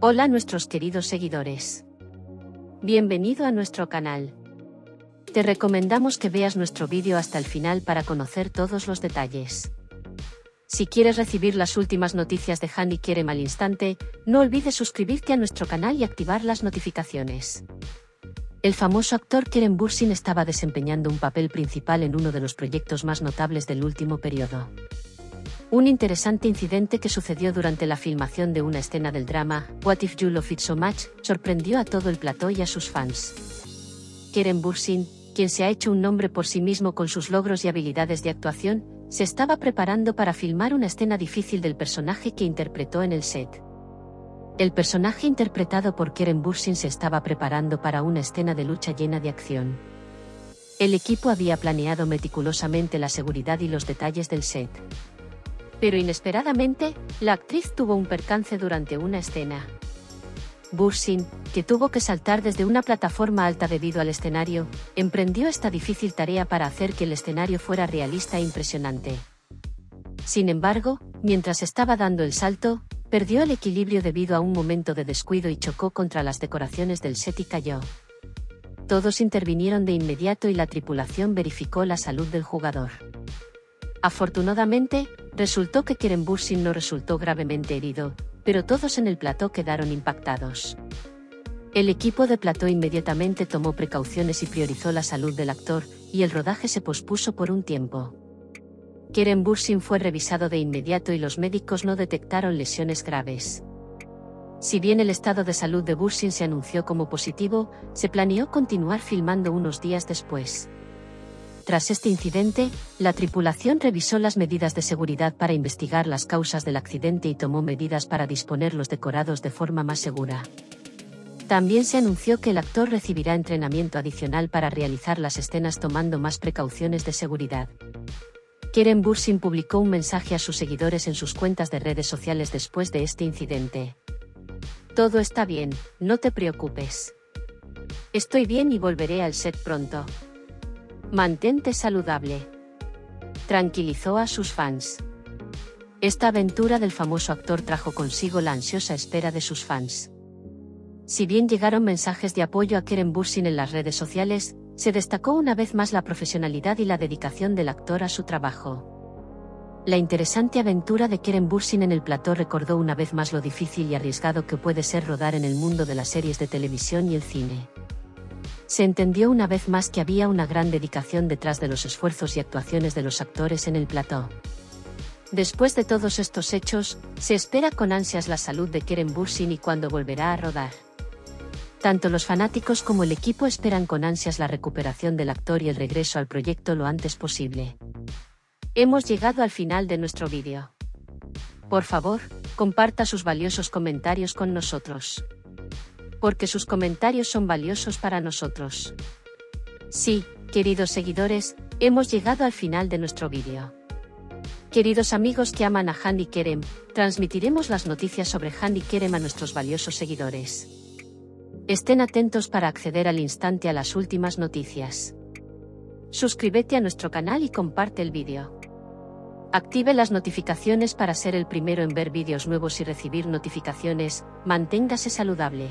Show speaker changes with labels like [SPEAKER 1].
[SPEAKER 1] Hola nuestros queridos seguidores. Bienvenido a nuestro canal. Te recomendamos que veas nuestro vídeo hasta el final para conocer todos los detalles. Si quieres recibir las últimas noticias de Hani Kerem al instante, no olvides suscribirte a nuestro canal y activar las notificaciones. El famoso actor Kerem Bursin estaba desempeñando un papel principal en uno de los proyectos más notables del último periodo. Un interesante incidente que sucedió durante la filmación de una escena del drama, What If You Love It So Much, sorprendió a todo el plató y a sus fans. Kerem Bursin, quien se ha hecho un nombre por sí mismo con sus logros y habilidades de actuación, se estaba preparando para filmar una escena difícil del personaje que interpretó en el set. El personaje interpretado por Kerem Bursin se estaba preparando para una escena de lucha llena de acción. El equipo había planeado meticulosamente la seguridad y los detalles del set. Pero inesperadamente, la actriz tuvo un percance durante una escena. Bursin, que tuvo que saltar desde una plataforma alta debido al escenario, emprendió esta difícil tarea para hacer que el escenario fuera realista e impresionante. Sin embargo, mientras estaba dando el salto, perdió el equilibrio debido a un momento de descuido y chocó contra las decoraciones del set y cayó. Todos intervinieron de inmediato y la tripulación verificó la salud del jugador. Afortunadamente, resultó que Kerem Bursin no resultó gravemente herido, pero todos en el plató quedaron impactados. El equipo de plató inmediatamente tomó precauciones y priorizó la salud del actor, y el rodaje se pospuso por un tiempo. Kerem Bursin fue revisado de inmediato y los médicos no detectaron lesiones graves. Si bien el estado de salud de Bursin se anunció como positivo, se planeó continuar filmando unos días después. Tras este incidente, la tripulación revisó las medidas de seguridad para investigar las causas del accidente y tomó medidas para disponer los decorados de forma más segura. También se anunció que el actor recibirá entrenamiento adicional para realizar las escenas tomando más precauciones de seguridad. Keren Bursin publicó un mensaje a sus seguidores en sus cuentas de redes sociales después de este incidente. Todo está bien, no te preocupes. Estoy bien y volveré al set pronto. Mantente saludable. Tranquilizó a sus fans. Esta aventura del famoso actor trajo consigo la ansiosa espera de sus fans. Si bien llegaron mensajes de apoyo a Keren Bursin en las redes sociales, se destacó una vez más la profesionalidad y la dedicación del actor a su trabajo. La interesante aventura de Keren Bursin en el plató recordó una vez más lo difícil y arriesgado que puede ser rodar en el mundo de las series de televisión y el cine se entendió una vez más que había una gran dedicación detrás de los esfuerzos y actuaciones de los actores en el plató. Después de todos estos hechos, se espera con ansias la salud de Keren Bursin y cuando volverá a rodar. Tanto los fanáticos como el equipo esperan con ansias la recuperación del actor y el regreso al proyecto lo antes posible. Hemos llegado al final de nuestro vídeo. Por favor, comparta sus valiosos comentarios con nosotros porque sus comentarios son valiosos para nosotros. Sí, queridos seguidores, hemos llegado al final de nuestro vídeo. Queridos amigos que aman a Handy Kerem, transmitiremos las noticias sobre Handy Kerem a nuestros valiosos seguidores. Estén atentos para acceder al instante a las últimas noticias. Suscríbete a nuestro canal y comparte el vídeo. Active las notificaciones para ser el primero en ver vídeos nuevos y recibir notificaciones, manténgase saludable.